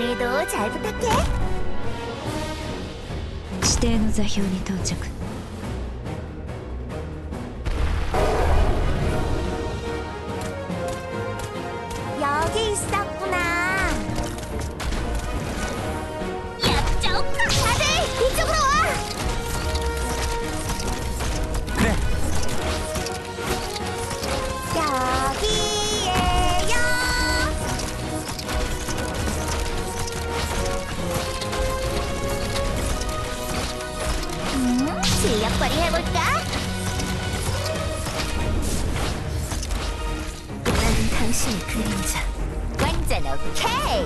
오늘도 잘 부탁해. 指定の座標に到着 여기 있었 턱걸이 해볼까? 나는 당신의 그림자 완전 오케이!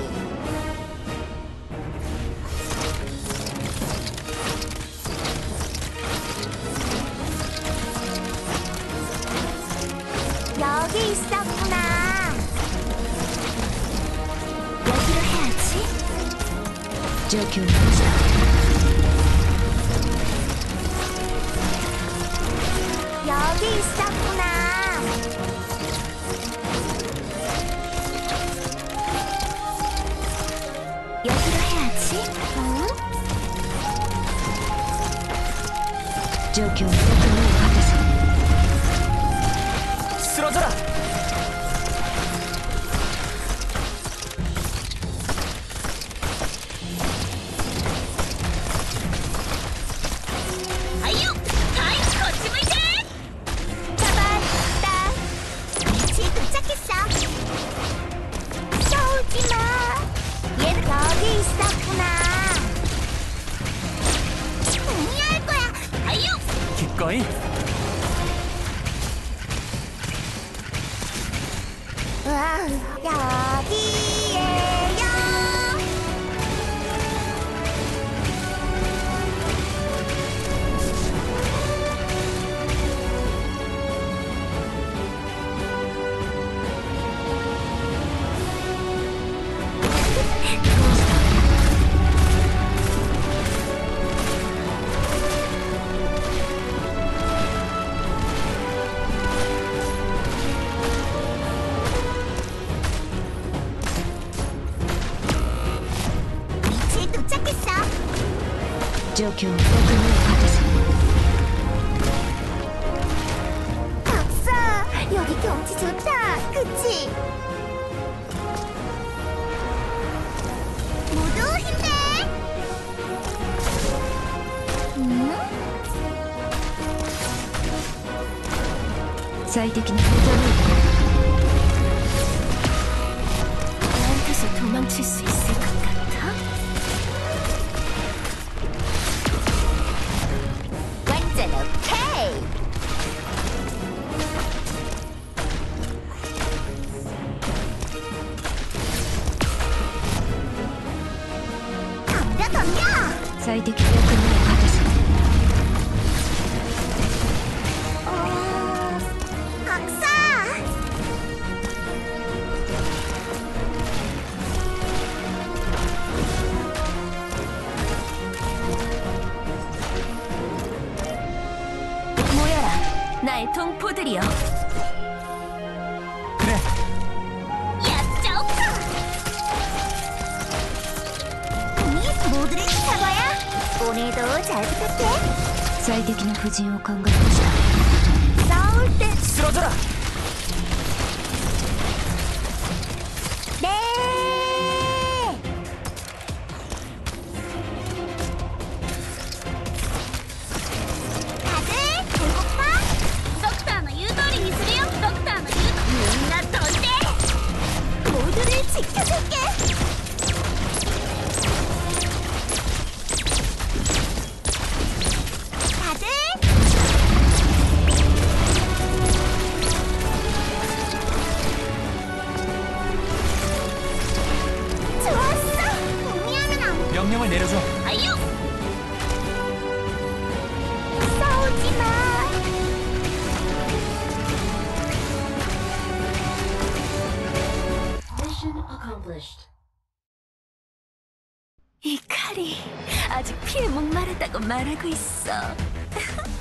여기 있었구나 여기로 해야지 적용하자 状況に役同意哇亚比状況に役目を果たせ 박사, 여기 경치 좋다. 그치? 모두 힘내. 음? 最適な目覚 最適役の 나의 동포들이여. 그래. 야짜오파 공이 모두를 잡아야 오늘도 잘 부탁해. 쌀기기는 부지요 건강보자 싸울 때 쓰러져라. 이 칼이 아직 피에 목마르다고 말하고 있어